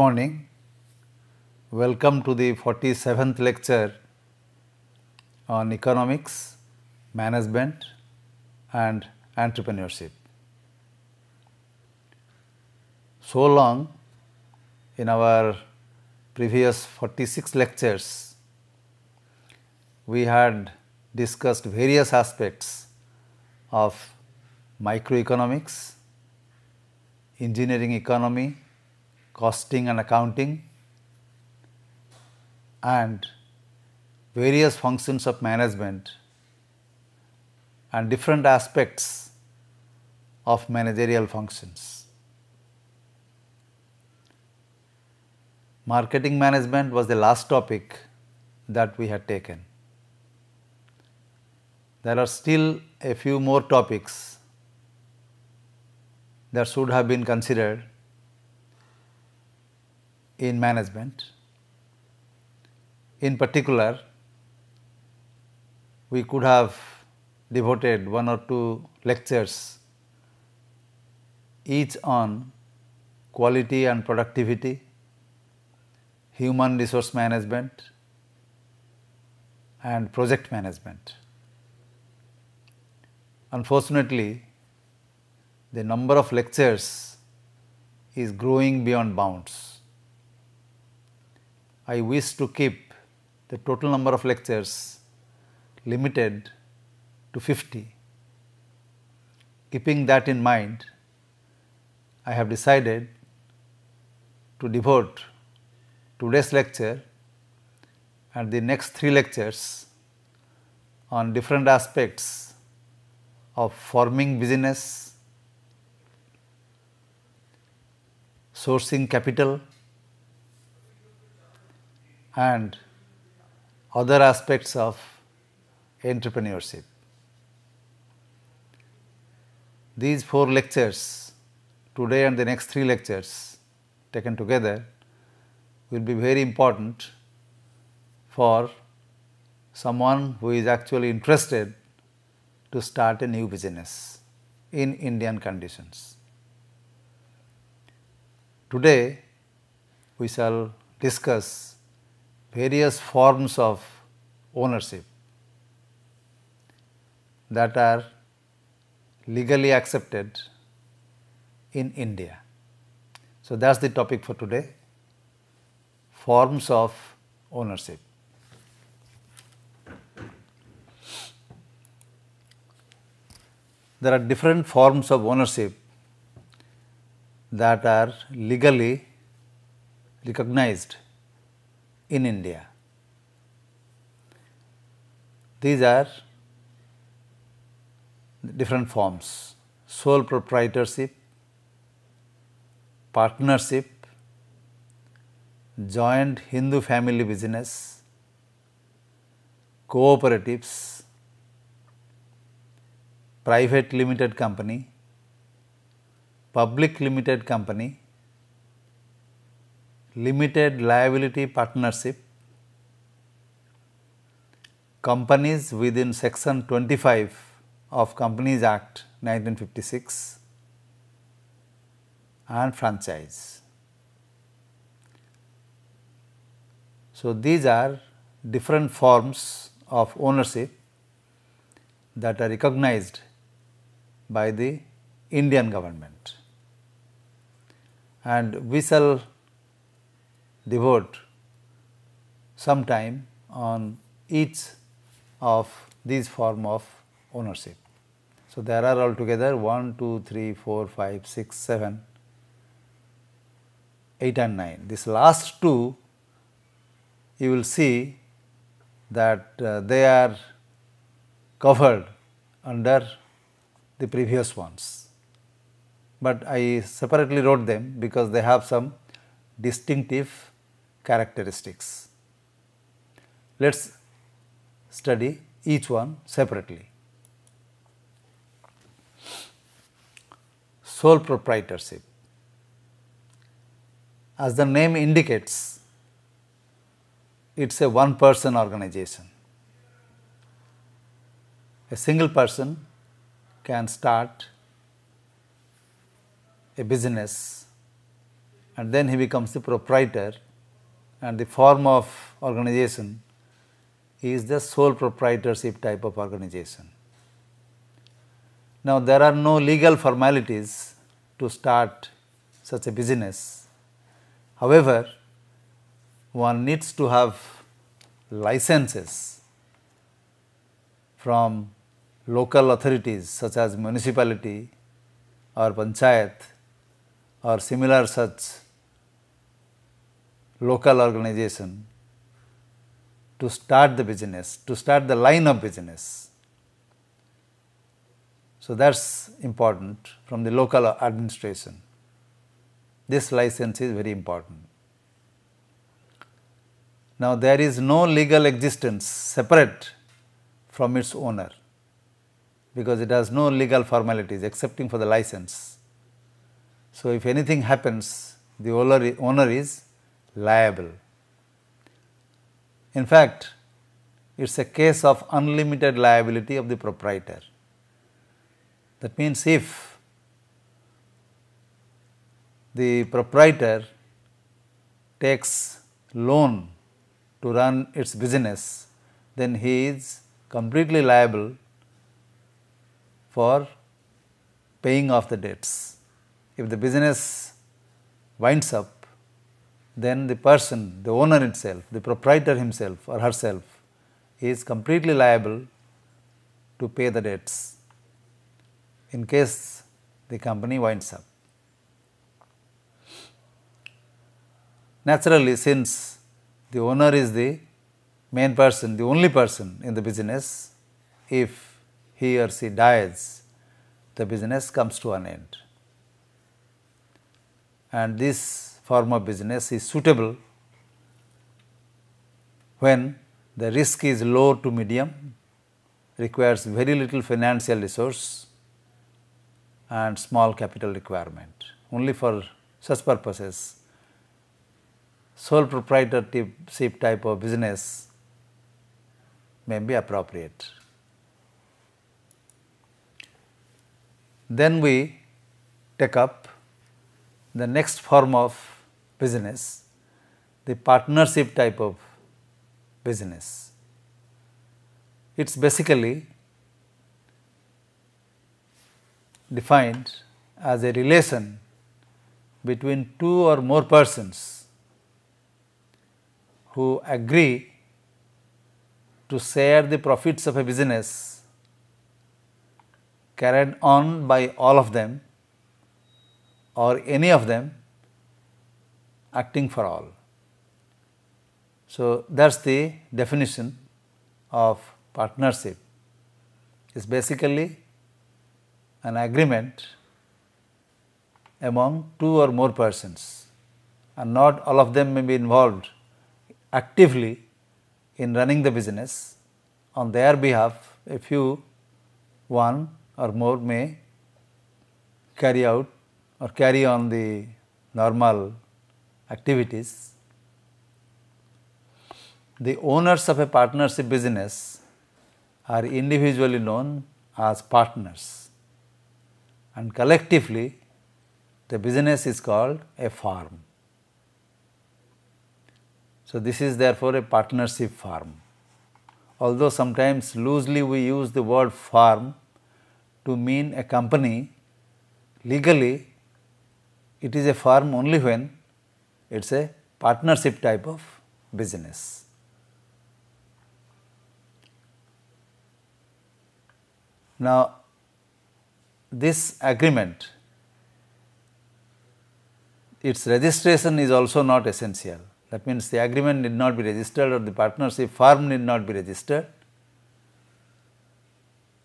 Morning. Welcome to the 47th lecture on economics, management and entrepreneurship. So long in our previous 46 lectures, we had discussed various aspects of microeconomics, engineering economy, costing and accounting and various functions of management and different aspects of managerial functions. Marketing management was the last topic that we had taken. There are still a few more topics that should have been considered in management. In particular, we could have devoted one or two lectures each on quality and productivity, human resource management and project management. Unfortunately, the number of lectures is growing beyond bounds. I wish to keep the total number of lectures limited to 50. Keeping that in mind, I have decided to devote today's lecture and the next three lectures on different aspects of forming business, sourcing capital and other aspects of entrepreneurship. These four lectures, today and the next three lectures taken together, will be very important for someone who is actually interested to start a new business in Indian conditions. Today, we shall discuss various forms of ownership that are legally accepted in India. So, that is the topic for today forms of ownership. There are different forms of ownership that are legally recognized in India. These are different forms sole proprietorship, partnership, joint Hindu family business, cooperatives, private limited company, public limited company, limited liability partnership, companies within section 25 of Companies Act 1956 and franchise. So, these are different forms of ownership that are recognized by the Indian government and we shall devote some time on each of these form of ownership. So, there are altogether 1, 2, 3, 4, 5, 6, 7, 8 and 9. This last two you will see that uh, they are covered under the previous ones. but I separately wrote them because they have some distinctive characteristics. Let us study each one separately. Sole proprietorship. As the name indicates, it is a one person organization. A single person can start a business and then he becomes the proprietor and the form of organization is the sole proprietorship type of organization. Now, there are no legal formalities to start such a business. However, one needs to have licenses from local authorities such as municipality or panchayat or similar such local organization to start the business, to start the line of business. So, that is important from the local administration. This license is very important. Now, there is no legal existence separate from its owner because it has no legal formalities excepting for the license. So, if anything happens, the owner is liable. In fact, it is a case of unlimited liability of the proprietor. That means, if the proprietor takes loan to run its business, then he is completely liable for paying off the debts. If the business winds up, then the person, the owner itself, the proprietor himself or herself is completely liable to pay the debts in case the company winds up. Naturally, since the owner is the main person, the only person in the business, if he or she dies, the business comes to an end. And this form of business is suitable when the risk is low to medium, requires very little financial resource and small capital requirement. Only for such purposes, sole proprietorship type of business may be appropriate. Then we take up the next form of business, the partnership type of business. It is basically defined as a relation between two or more persons who agree to share the profits of a business carried on by all of them or any of them acting for all. So, that is the definition of partnership is basically an agreement among two or more persons and not all of them may be involved actively in running the business. On their behalf, a few, one or more may carry out or carry on the normal activities. The owners of a partnership business are individually known as partners and collectively the business is called a firm. So, this is therefore a partnership firm. Although sometimes loosely we use the word firm to mean a company, legally it is a firm only when it is a partnership type of business. Now, this agreement, its registration is also not essential. That means, the agreement need not be registered or the partnership firm need not be registered.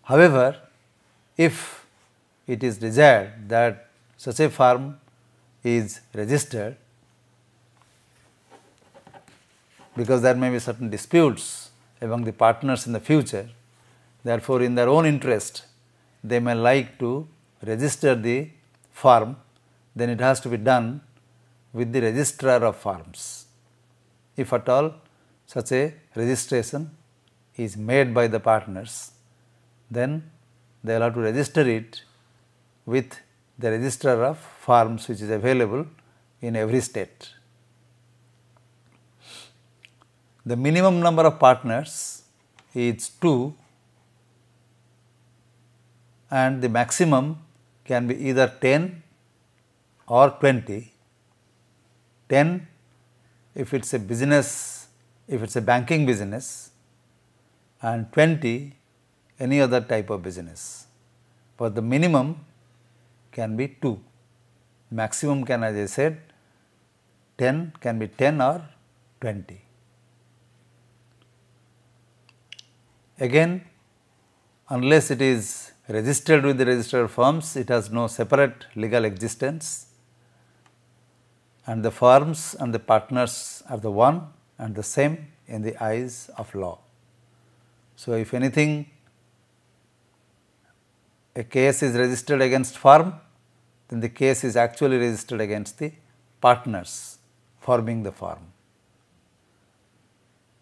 However, if it is desired that such a firm is registered because there may be certain disputes among the partners in the future. Therefore, in their own interest, they may like to register the firm, then it has to be done with the registrar of firms. If at all such a registration is made by the partners, then they will have to register it with the registrar of firms which is available in every state. The minimum number of partners is 2 and the maximum can be either 10 or 20. 10 if it is a business, if it is a banking business and 20 any other type of business. But the minimum can be 2, maximum can as I said 10 can be 10 or 20. Again unless it is registered with the registered firms, it has no separate legal existence and the firms and the partners are the one and the same in the eyes of law. So, if anything a case is registered against firm, then the case is actually registered against the partners forming the firm.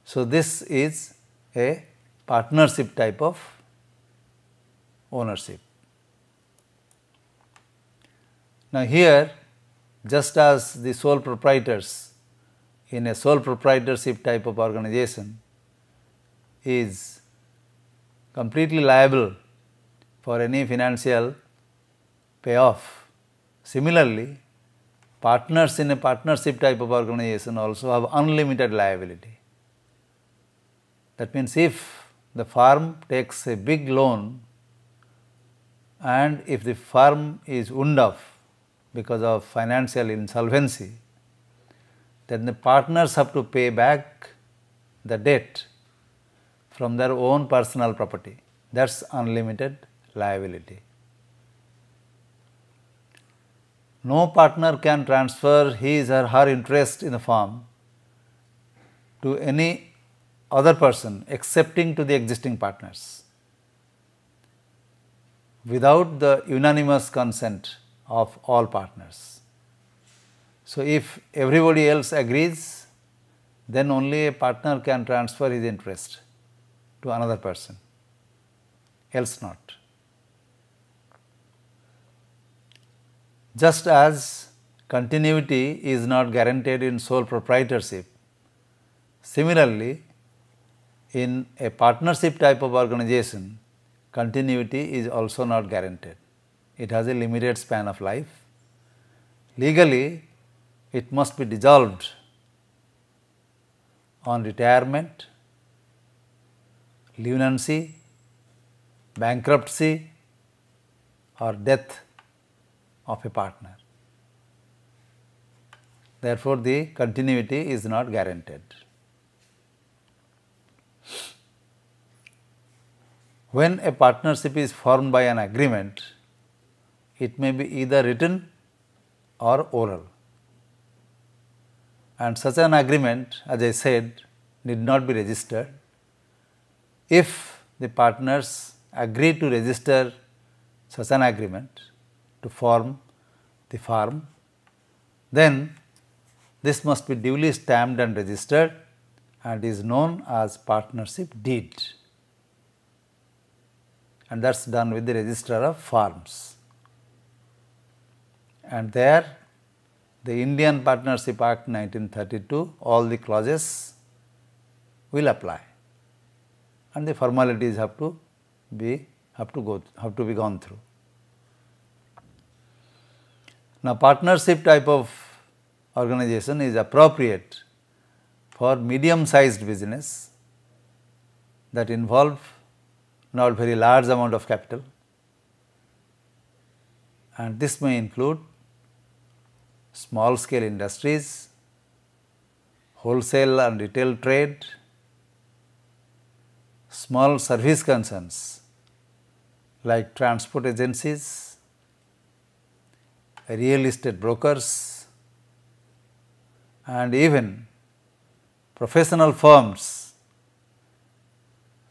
So, this is a partnership type of ownership. Now, here just as the sole proprietors in a sole proprietorship type of organization is completely liable for any financial payoff. Similarly, partners in a partnership type of organization also have unlimited liability. That means, if the farm takes a big loan and if the firm is wound up because of financial insolvency, then the partners have to pay back the debt from their own personal property. That is unlimited liability. No partner can transfer his or her interest in the firm to any other person excepting to the existing partners without the unanimous consent of all partners. So, if everybody else agrees, then only a partner can transfer his interest to another person, else not. Just as continuity is not guaranteed in sole proprietorship, similarly, in a partnership type of organization, continuity is also not guaranteed. It has a limited span of life. Legally, it must be dissolved on retirement, leniency, bankruptcy or death of a partner. Therefore, the continuity is not guaranteed. When a partnership is formed by an agreement, it may be either written or oral. And such an agreement, as I said, need not be registered. If the partners agree to register such an agreement to form the firm, then this must be duly stamped and registered and is known as partnership deed and that is done with the register of firms. And there the Indian Partnership Act 1932 all the clauses will apply and the formalities have to be have to go have to be gone through. Now, partnership type of organization is appropriate for medium sized business that involve not very large amount of capital. And this may include small scale industries, wholesale and retail trade, small service concerns like transport agencies, real estate brokers, and even professional firms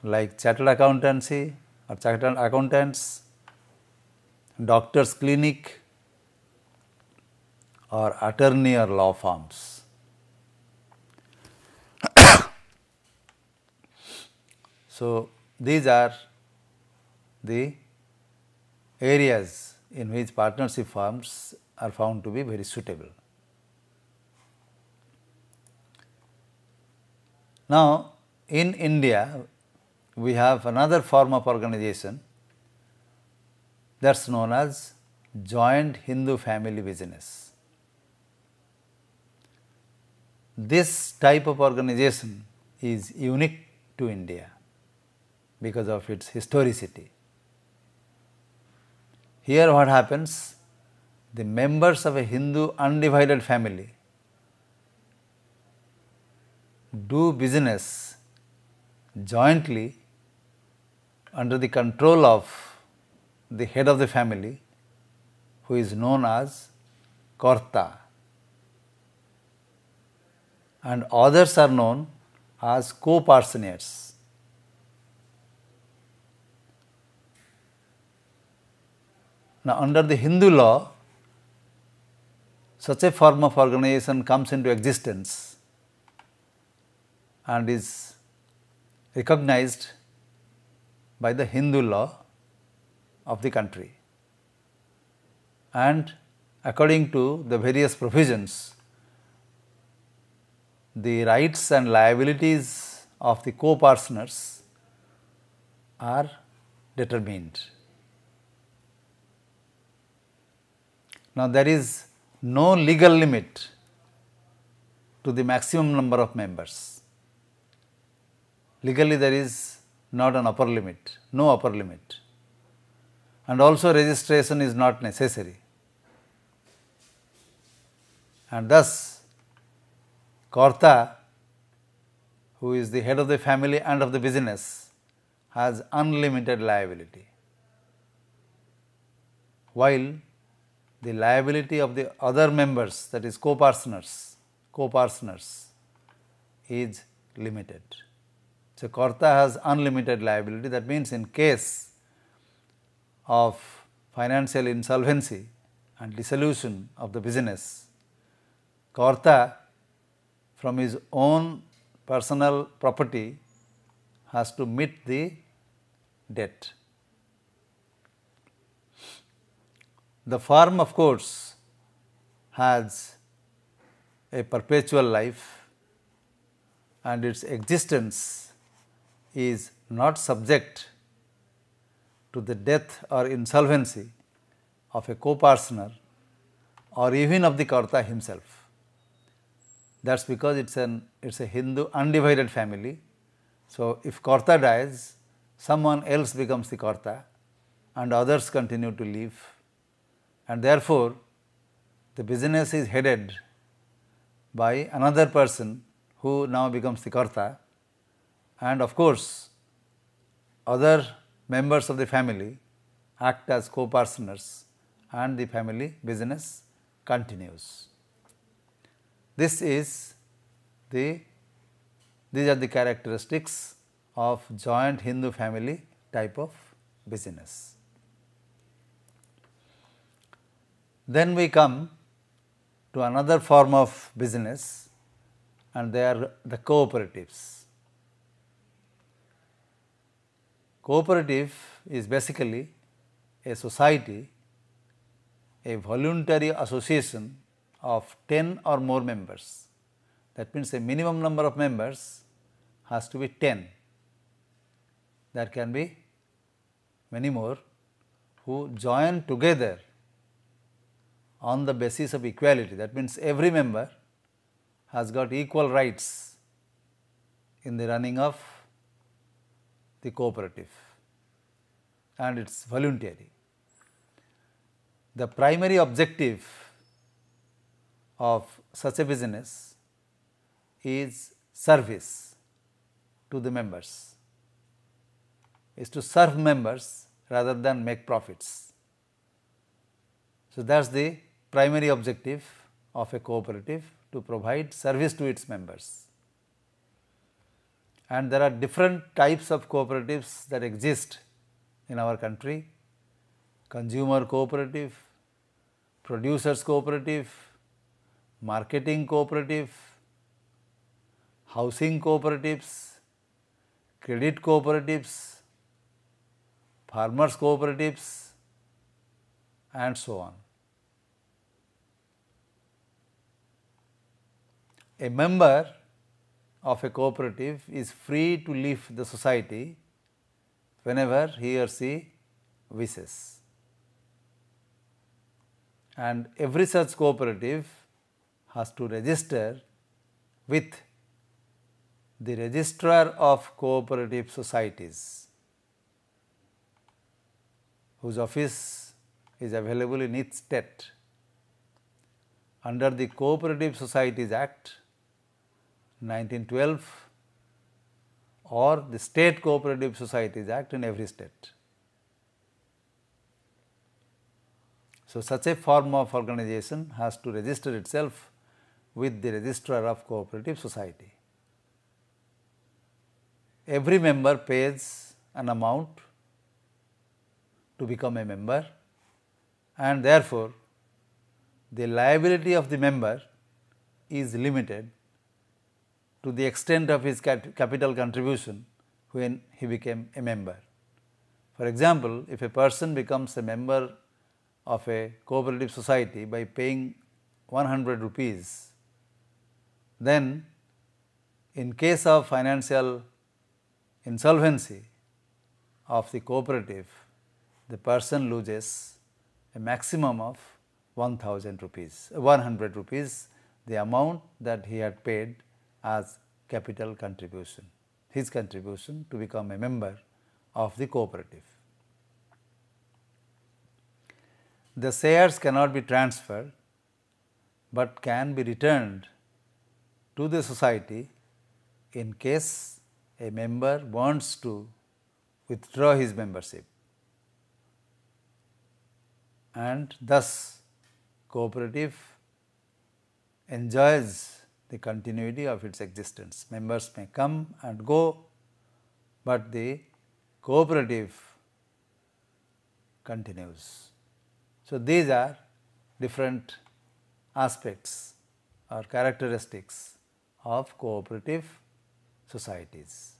like chartered accountancy or chartered accountants, doctors clinic or attorney or law firms. so, these are the areas in which partnership firms are found to be very suitable. Now, in India, we have another form of organization that is known as joint Hindu family business. This type of organization is unique to India because of its historicity. Here what happens? The members of a Hindu undivided family do business jointly under the control of the head of the family who is known as Karta and others are known as co-parceners. Now, under the Hindu law, such a form of organization comes into existence and is recognized by the Hindu law of the country. And according to the various provisions, the rights and liabilities of the co-partners are determined. Now, there is no legal limit to the maximum number of members. Legally, there is not an upper limit, no upper limit, and also registration is not necessary. And thus, Karta, who is the head of the family and of the business, has unlimited liability, while the liability of the other members that is co-parceners, co-parceners is limited. So, Karta has unlimited liability that means in case of financial insolvency and dissolution of the business, Karta from his own personal property has to meet the debt. The firm of course has a perpetual life and its existence is not subject to the death or insolvency of a co-partner or even of the Karta himself. That is because it is an it is a Hindu undivided family. So, if Karta dies, someone else becomes the Karta and others continue to live and therefore, the business is headed by another person who now becomes the Karta and of course, other members of the family act as co-partners and the family business continues. This is the these are the characteristics of joint Hindu family type of business. Then we come to another form of business and they are the cooperatives. Cooperative is basically a society, a voluntary association of 10 or more members. That means a minimum number of members has to be 10. There can be many more who join together on the basis of equality. That means every member has got equal rights in the running of the cooperative and it is voluntary. The primary objective of such a business is service to the members, is to serve members rather than make profits. So, that is the primary objective of a cooperative to provide service to its members. And there are different types of cooperatives that exist in our country consumer cooperative, producers cooperative, marketing cooperative, housing cooperatives, credit cooperatives, farmers cooperatives and so on. A member of a cooperative is free to leave the society whenever he or she wishes. And every such cooperative has to register with the registrar of cooperative societies whose office is available in each state. Under the Cooperative Societies Act 1912 or the State Cooperative Societies Act in every state. So, such a form of organization has to register itself with the registrar of cooperative society. Every member pays an amount to become a member and therefore, the liability of the member is limited to the extent of his capital contribution when he became a member. For example, if a person becomes a member of a cooperative society by paying 100 rupees, then in case of financial insolvency of the cooperative, the person loses a maximum of 1000 rupees, 100 rupees the amount that he had paid as capital contribution, his contribution to become a member of the cooperative. The shares cannot be transferred, but can be returned to the society in case a member wants to withdraw his membership and thus cooperative enjoys the continuity of its existence. Members may come and go, but the cooperative continues. So, these are different aspects or characteristics of cooperative societies.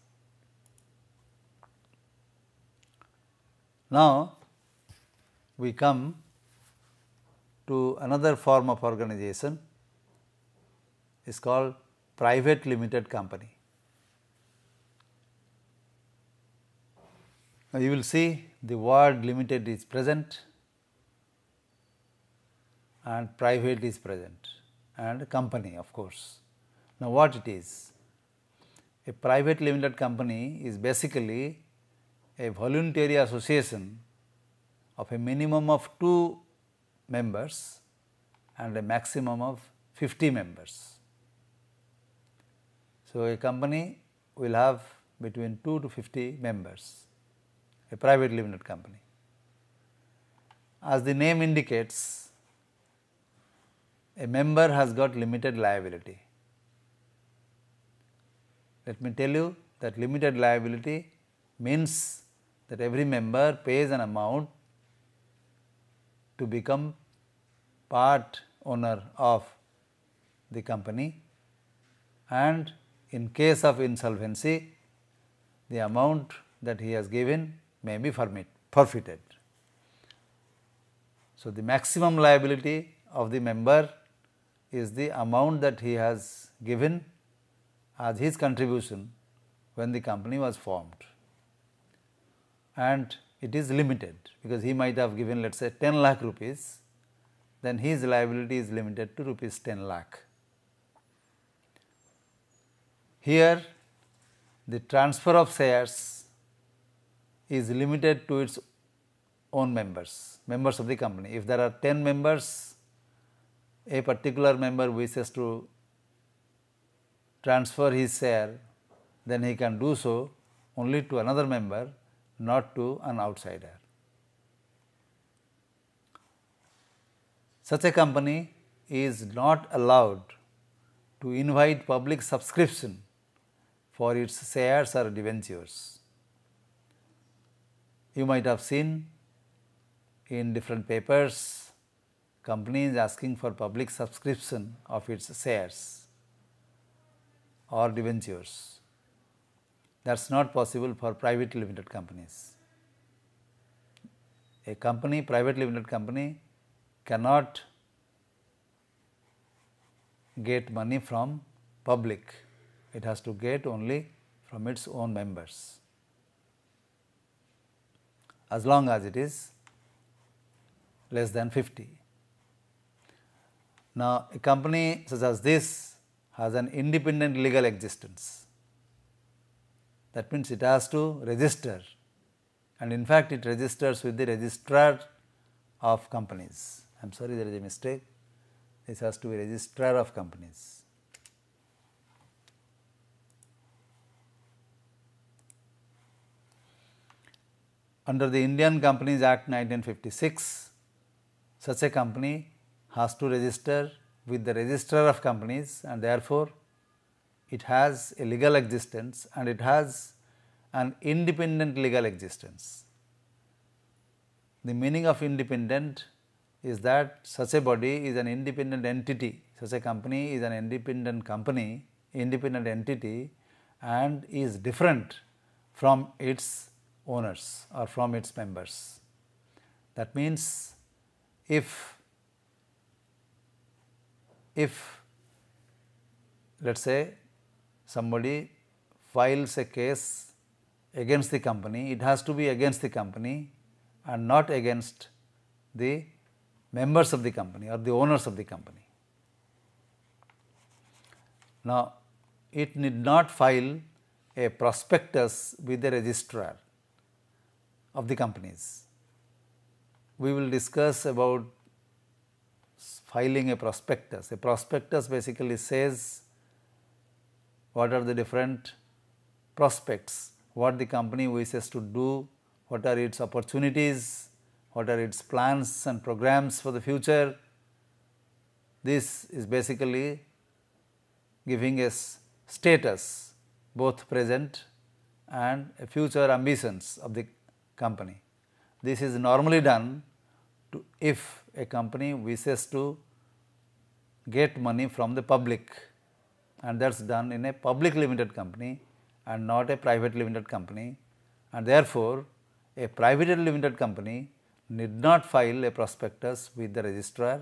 Now, we come to another form of organization is called private limited company. Now, you will see the word limited is present and private is present and company of course. Now, what it is? A private limited company is basically a voluntary association of a minimum of 2 members and a maximum of 50 members. So, a company will have between 2 to 50 members, a private limited company. As the name indicates, a member has got limited liability. Let me tell you that limited liability means that every member pays an amount to become part owner of the company and in case of insolvency the amount that he has given may be forfeited. So, the maximum liability of the member is the amount that he has given as his contribution when the company was formed and it is limited because he might have given let us say 10 lakh rupees, then his liability is limited to rupees 10 lakh. Here the transfer of shares is limited to its own members, members of the company. If there are 10 members, a particular member wishes to transfer his share, then he can do so only to another member, not to an outsider. such a company is not allowed to invite public subscription for its shares or debentures. You might have seen in different papers companies asking for public subscription of its shares or debentures. That is not possible for private limited companies. A company, private limited company cannot get money from public, it has to get only from its own members as long as it is less than 50. Now, a company such as this has an independent legal existence. That means it has to register and in fact, it registers with the registrar of companies. I am sorry there is a mistake, this has to be registrar of companies. Under the Indian Companies Act 1956, such a company has to register with the registrar of companies and therefore, it has a legal existence and it has an independent legal existence. The meaning of independent is that such a body is an independent entity, such a company is an independent company, independent entity and is different from its owners or from its members. That means, if if let us say somebody files a case against the company, it has to be against the company and not against the members of the company or the owners of the company. Now, it need not file a prospectus with the registrar of the companies. We will discuss about filing a prospectus. A prospectus basically says what are the different prospects, what the company wishes to do, what are its opportunities, what are its plans and programs for the future. This is basically giving us status both present and future ambitions of the company. This is normally done to if a company wishes to get money from the public and that is done in a public limited company and not a private limited company and therefore, a private limited company need not file a prospectus with the registrar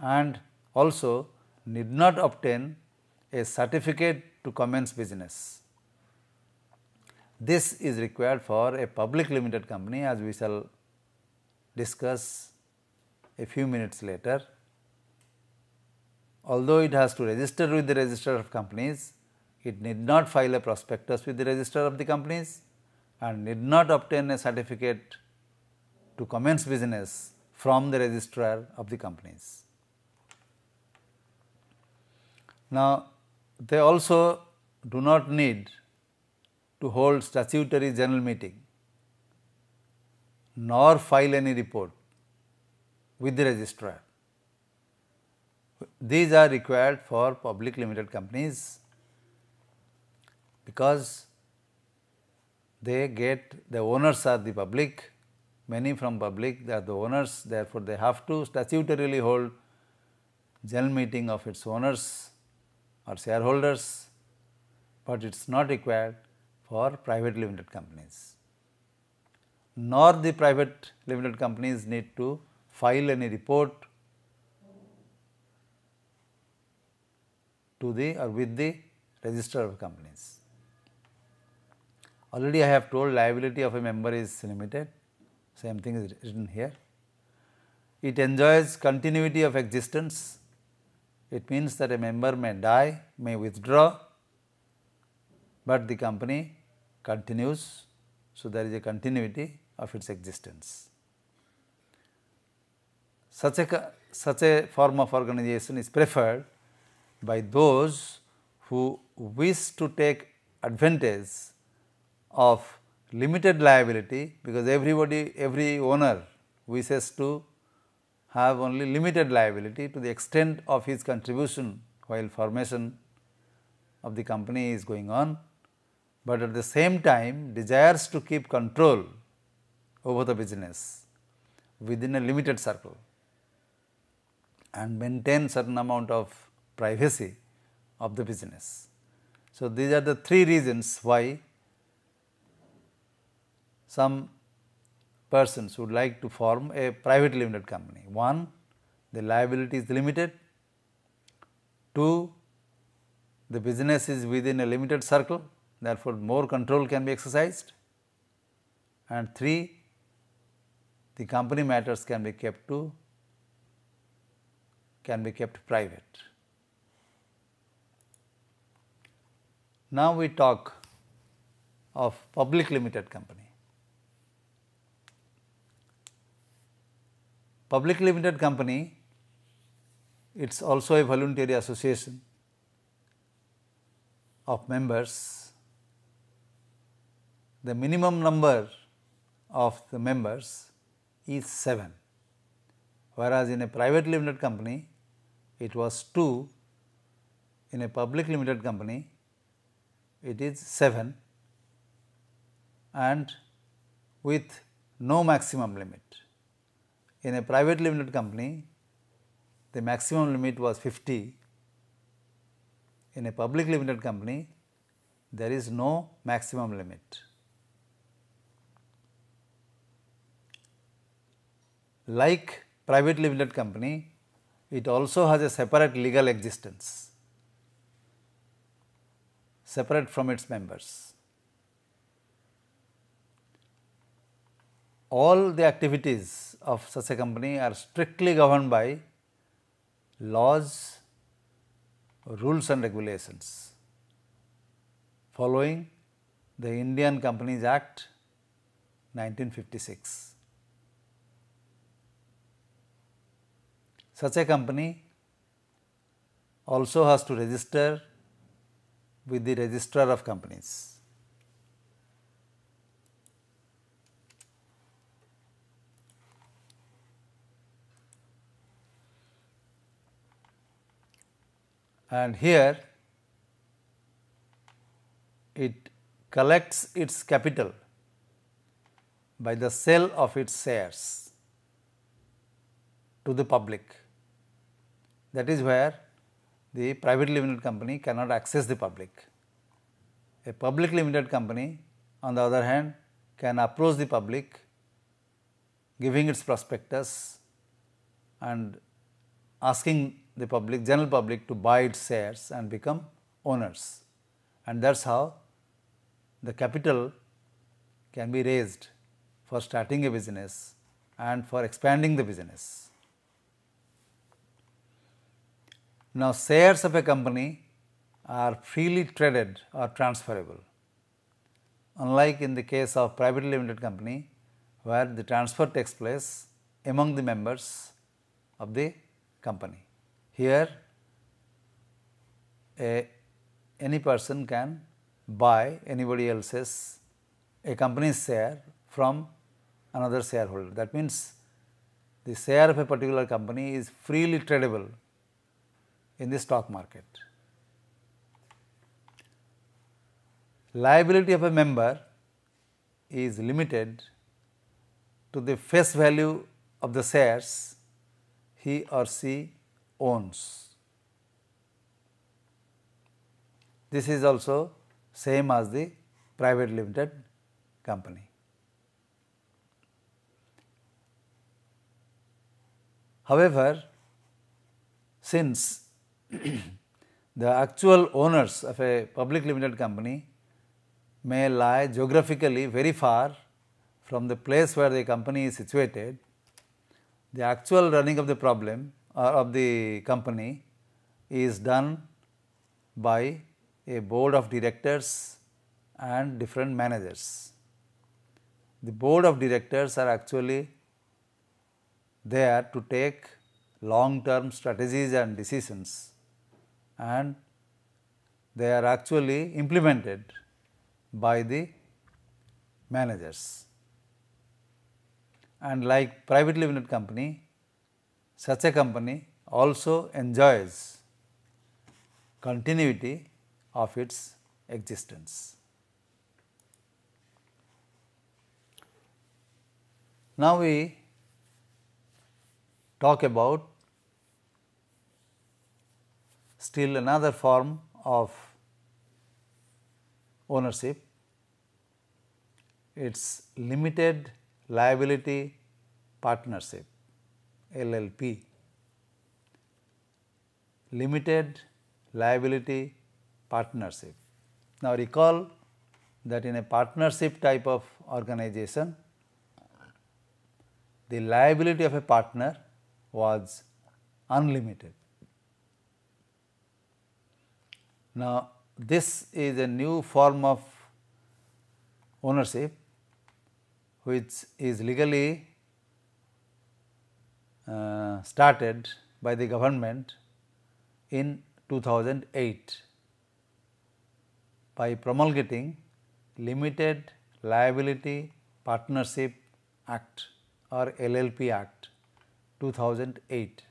and also need not obtain a certificate to commence business. This is required for a public limited company as we shall discuss a few minutes later. Although it has to register with the registrar of companies, it need not file a prospectus with the registrar of the companies and need not obtain a certificate to commence business from the registrar of the companies. Now, they also do not need to hold statutory general meeting nor file any report with the registrar. These are required for public limited companies because they get the owners are the public, many from public they are the owners therefore, they have to statutorily hold general meeting of its owners or shareholders, but it is not required for private limited companies. Nor the private limited companies need to file any report to the or with the register of companies. Already I have told liability of a member is limited, same thing is written here. It enjoys continuity of existence, it means that a member may die, may withdraw but the company continues. So, there is a continuity of its existence. Such a, such a form of organization is preferred by those who wish to take advantage of limited liability because everybody every owner wishes to have only limited liability to the extent of his contribution while formation of the company is going on, but at the same time desires to keep control over the business within a limited circle and maintain certain amount of privacy of the business. So, these are the three reasons why some persons would like to form a private limited company. One, the liability is limited. Two, the business is within a limited circle, therefore, more control can be exercised. And three, the company matters can be kept to can be kept private. Now we talk of public limited company. Public limited company, it is also a voluntary association of members. The minimum number of the members is 7, whereas in a private limited company it was 2, in a public limited company it is 7 and with no maximum limit. In a private limited company, the maximum limit was 50. In a public limited company, there is no maximum limit. Like private limited company, it also has a separate legal existence, separate from its members. All the activities of such a company are strictly governed by laws, rules and regulations following the Indian Companies Act 1956. Such a company also has to register with the registrar of companies. and here it collects its capital by the sale of its shares to the public. That is where the private limited company cannot access the public. A public limited company on the other hand can approach the public giving its prospectus and asking the public general public to buy its shares and become owners and that is how the capital can be raised for starting a business and for expanding the business. Now, shares of a company are freely traded or transferable unlike in the case of privately limited company where the transfer takes place among the members of the company. Here a, any person can buy anybody else's a company's share from another shareholder. That means, the share of a particular company is freely tradable in the stock market. Liability of a member is limited to the face value of the shares he or she owns. This is also same as the private limited company. However, since the actual owners of a public limited company may lie geographically very far from the place where the company is situated, the actual running of the problem or of the company is done by a board of directors and different managers. The board of directors are actually there to take long term strategies and decisions and they are actually implemented by the managers. And like privately limited company, such a company also enjoys continuity of its existence. Now we talk about still another form of ownership. It is limited liability partnership LLP. Limited liability partnership. Now recall that in a partnership type of organization, the liability of a partner was unlimited. Now, this is a new form of ownership which is legally uh, started by the government in 2008 by promulgating Limited Liability Partnership Act or LLP Act 2008.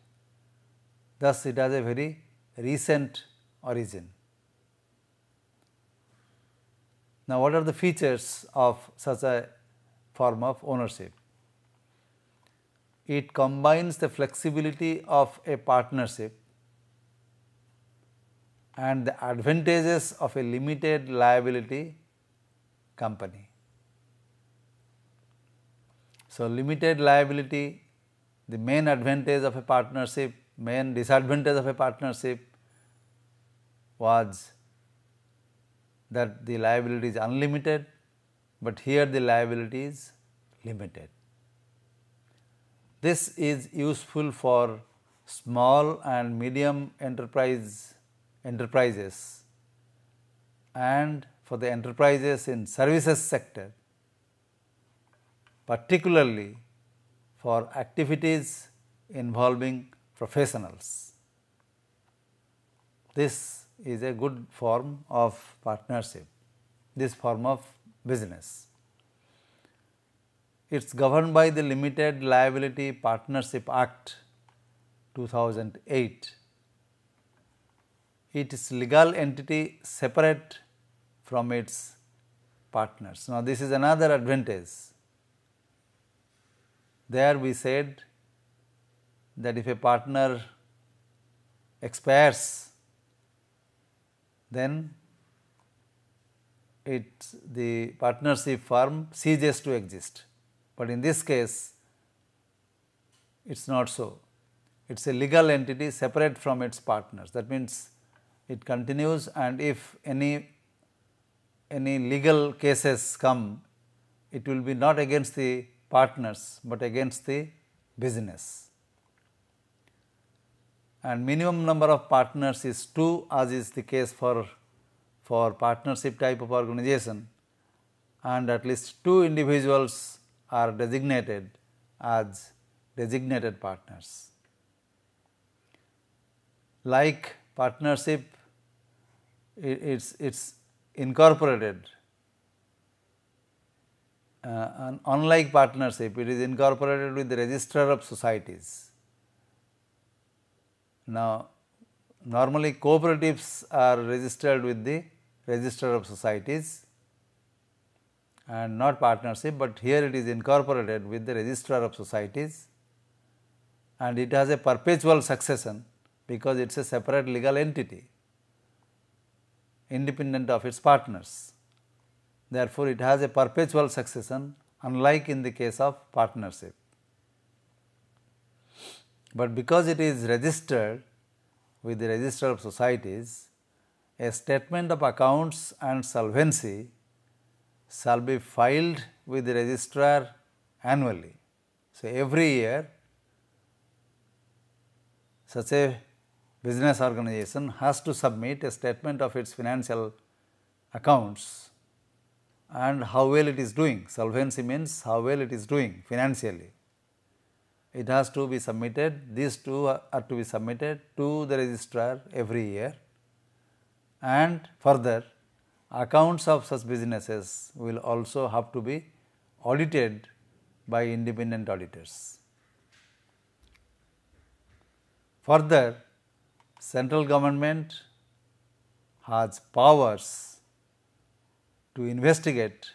Thus, it has a very recent origin. Now, what are the features of such a form of ownership? It combines the flexibility of a partnership and the advantages of a limited liability company. So, limited liability, the main advantage of a partnership, main disadvantage of a partnership was that the liability is unlimited, but here the liability is limited. This is useful for small and medium enterprise enterprises and for the enterprises in services sector, particularly for activities involving professionals. This is a good form of partnership, this form of business. It is governed by the Limited Liability Partnership Act 2008. It is legal entity separate from its partners. Now, this is another advantage. There we said that if a partner expires then it the partnership firm ceases to exist. But in this case, it is not so. It is a legal entity separate from its partners. That means, it continues and if any any legal cases come, it will be not against the partners, but against the business. And minimum number of partners is 2 as is the case for, for partnership type of organization and at least 2 individuals are designated as designated partners. Like partnership, it's, it's incorporated uh, and unlike partnership, it is incorporated with the register of societies. Now, normally cooperatives are registered with the register of societies and not partnership, but here it is incorporated with the registrar of societies and it has a perpetual succession because it is a separate legal entity independent of its partners. Therefore, it has a perpetual succession unlike in the case of partnership. But because it is registered with the register of societies, a statement of accounts and solvency shall be filed with the registrar annually. So, every year such a business organization has to submit a statement of its financial accounts and how well it is doing. Solvency means how well it is doing financially it has to be submitted, these two are to be submitted to the registrar every year and further accounts of such businesses will also have to be audited by independent auditors. Further, central government has powers to investigate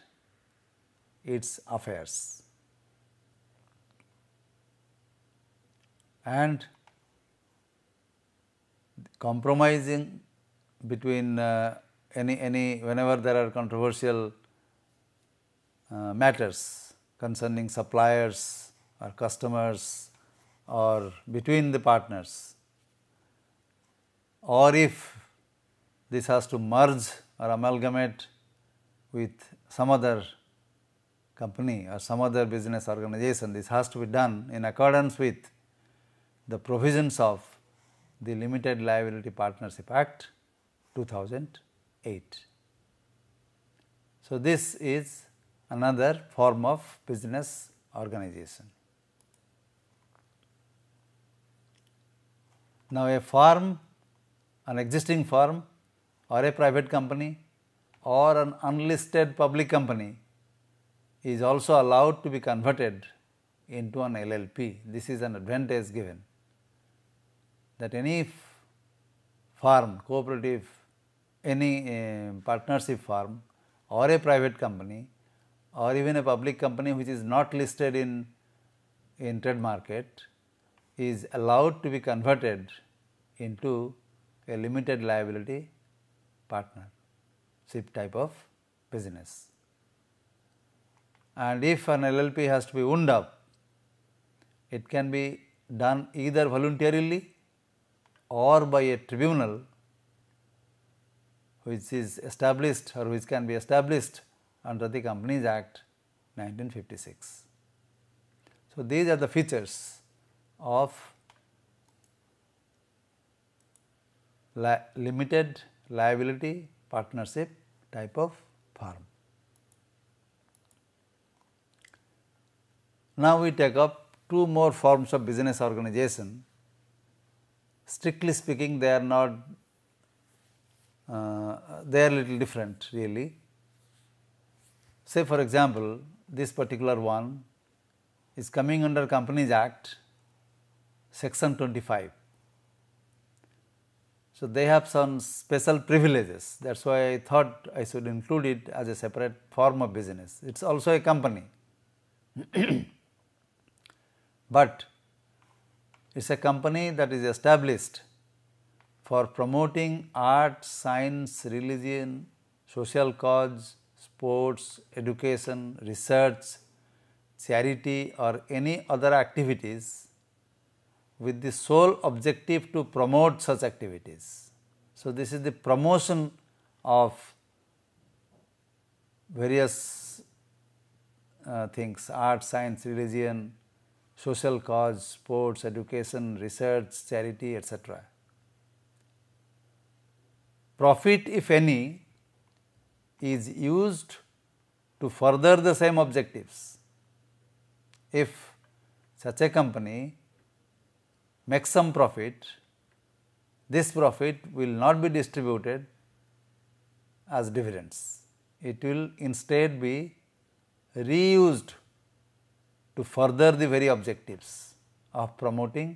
its affairs. And compromising between uh, any, any whenever there are controversial uh, matters concerning suppliers or customers or between the partners or if this has to merge or amalgamate with some other company or some other business organization, this has to be done in accordance with the provisions of the Limited Liability Partnership Act 2008. So, this is another form of business organization. Now, a firm, an existing firm or a private company or an unlisted public company is also allowed to be converted into an LLP. This is an advantage given that any firm, cooperative, any uh, partnership firm or a private company or even a public company which is not listed in, in trade market is allowed to be converted into a limited liability partnership type of business. And if an LLP has to be wound up, it can be done either voluntarily or by a tribunal which is established or which can be established under the Companies Act 1956. So, these are the features of li limited liability partnership type of firm. Now, we take up two more forms of business organization. Strictly speaking, they are not, uh, they are little different really. Say for example, this particular one is coming under Companies Act section 25. So, they have some special privileges that is why I thought I should include it as a separate form of business. It is also a company, but it is a company that is established for promoting art, science, religion, social cause, sports, education, research, charity or any other activities with the sole objective to promote such activities. So, this is the promotion of various uh, things art, science, religion, social cause, sports, education, research, charity etc. Profit if any is used to further the same objectives. If such a company makes some profit, this profit will not be distributed as dividends. It will instead be reused to further the very objectives of promoting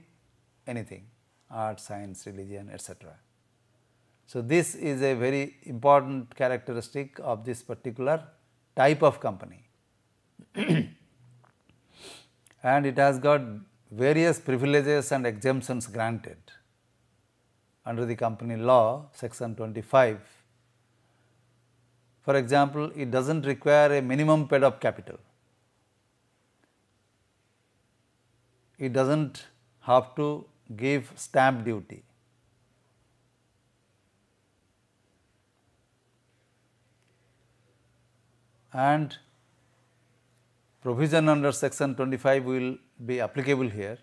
anything art, science, religion etc. So, this is a very important characteristic of this particular type of company and it has got various privileges and exemptions granted under the company law section 25. For example, it does not require a minimum paid up capital. It does not have to give stamp duty. And provision under section 25 will be applicable here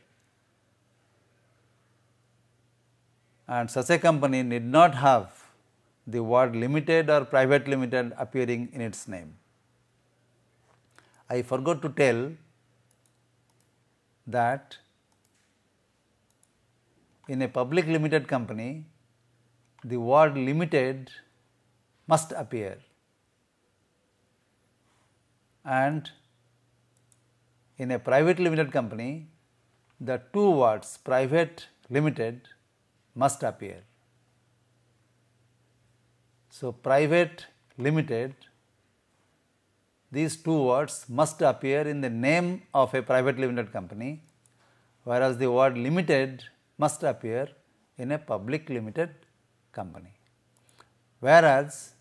and such a company need not have the word limited or private limited appearing in its name. I forgot to tell that in a public limited company the word limited must appear and in a private limited company the two words private limited must appear. So, private limited these two words must appear in the name of a private limited company whereas the word limited must appear in a public limited company. Whereas,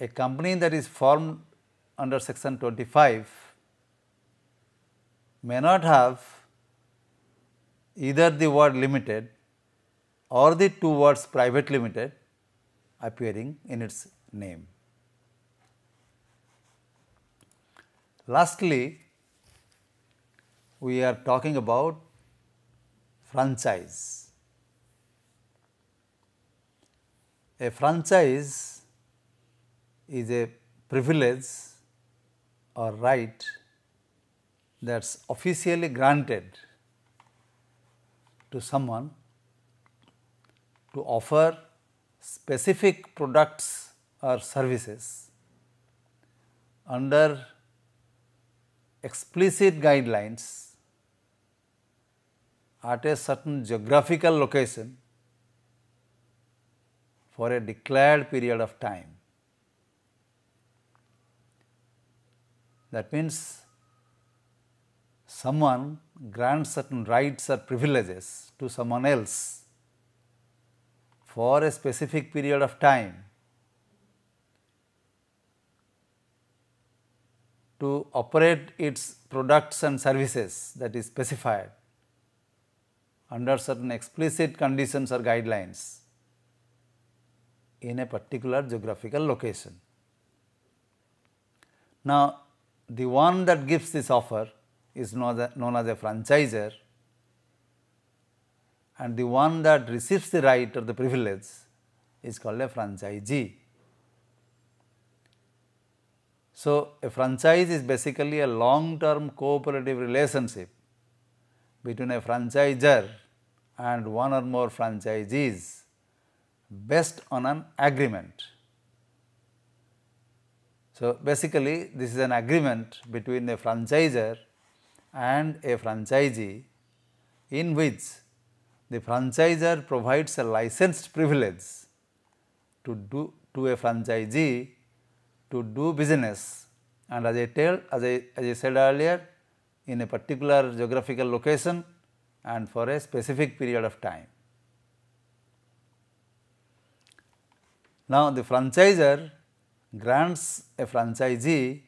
a company that is formed under section 25 may not have either the word limited or the two words private limited appearing in its name. Lastly, we are talking about franchise. A franchise is a privilege or right that is officially granted to someone to offer specific products or services under explicit guidelines at a certain geographical location for a declared period of time. That means someone grants certain rights or privileges to someone else for a specific period of time to operate its products and services that is specified under certain explicit conditions or guidelines in a particular geographical location. Now, the one that gives this offer is known as a franchisor and the one that receives the right or the privilege is called a franchisee. So, a franchise is basically a long term cooperative relationship between a franchisor and one or more franchisees based on an agreement. So, basically this is an agreement between a franchisor and a franchisee in which the franchisor provides a licensed privilege to do to a franchisee to do business and as I tell as I, as I said earlier in a particular geographical location and for a specific period of time. Now, the franchisor grants a franchisee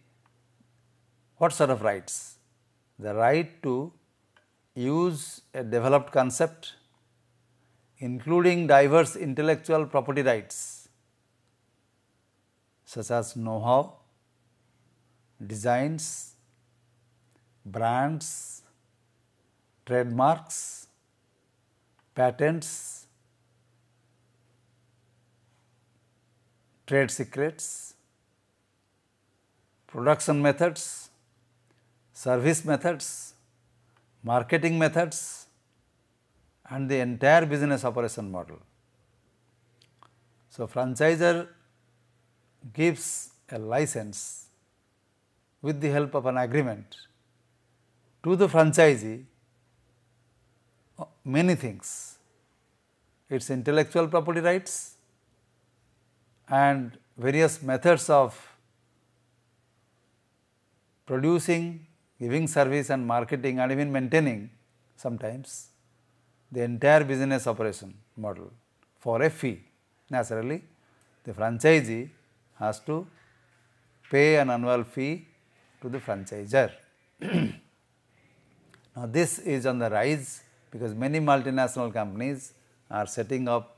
what sort of rights? The right to use a developed concept including diverse intellectual property rights such as know-how, designs, brands, trademarks, patents, trade secrets, production methods, service methods, marketing methods and the entire business operation model. So, franchisor gives a license with the help of an agreement to the franchisee uh, many things, its intellectual property rights and various methods of producing, giving service and marketing and even maintaining sometimes the entire business operation model for a fee. Naturally, the franchisee has to pay an annual fee to the franchisor. now, this is on the rise because many multinational companies are setting up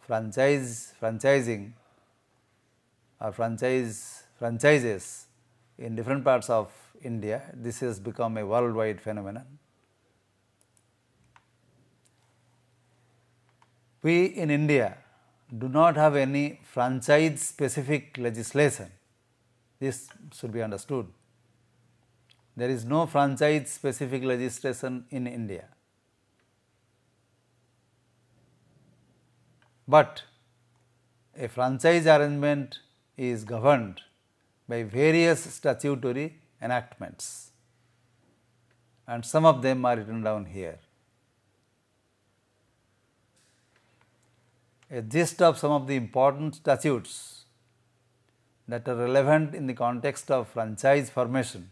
franchise franchising or franchise franchises in different parts of India. This has become a worldwide phenomenon. We in India do not have any franchise specific legislation. This should be understood. There is no franchise specific legislation in India. But a franchise arrangement is governed by various statutory enactments and some of them are written down here. A gist of some of the important statutes that are relevant in the context of franchise formation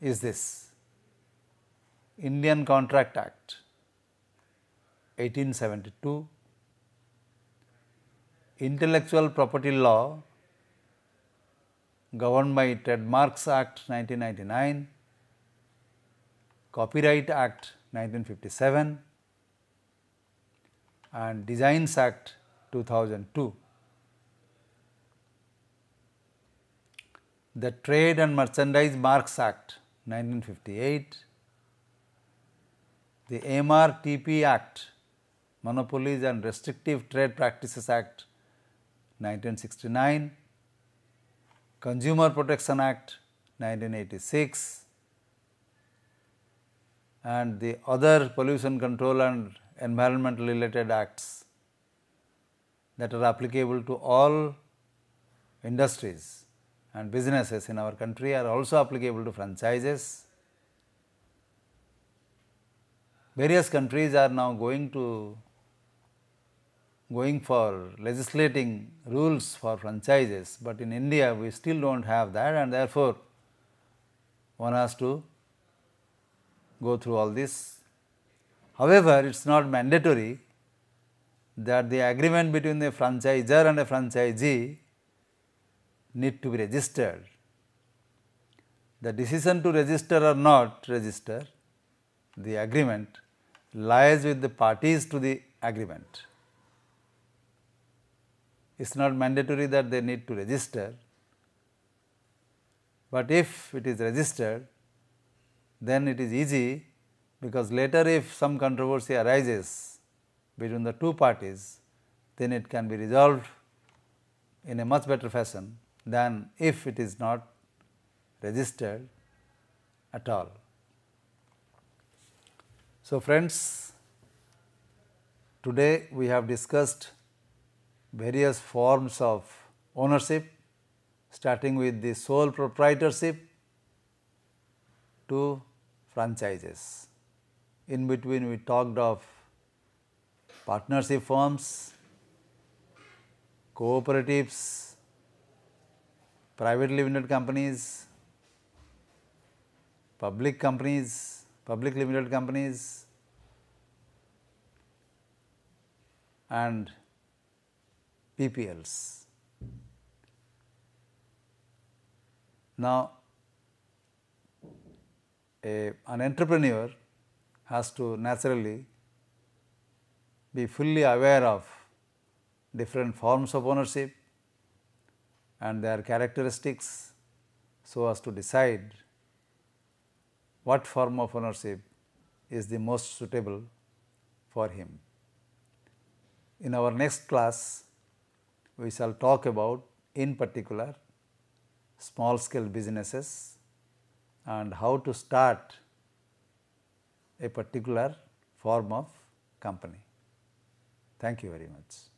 is this. Indian Contract Act 1872, Intellectual Property Law governed by Trademarks Act 1999, Copyright Act 1957 and Designs Act 2002. The Trade and Merchandise Marks Act 1958, the MRTP Act Monopolies and Restrictive Trade Practices Act 1969, Consumer Protection Act 1986 and the other pollution control and environmental related acts that are applicable to all industries and businesses in our country are also applicable to franchises. Various countries are now going to going for legislating rules for franchises, but in India we still do not have that and therefore, one has to go through all this. However, it is not mandatory that the agreement between the franchisor and a franchisee need to be registered. The decision to register or not register the agreement lies with the parties to the agreement. It is not mandatory that they need to register, but if it is registered then it is easy because later if some controversy arises between the two parties then it can be resolved in a much better fashion than if it is not registered at all. So, friends today we have discussed various forms of ownership starting with the sole proprietorship to franchises. In between we talked of partnership firms, cooperatives, privately limited companies, public companies, public limited companies and PPLs. Now, a, an entrepreneur has to naturally be fully aware of different forms of ownership and their characteristics so as to decide what form of ownership is the most suitable for him. In our next class, we shall talk about in particular small scale businesses and how to start a particular form of company. Thank you very much.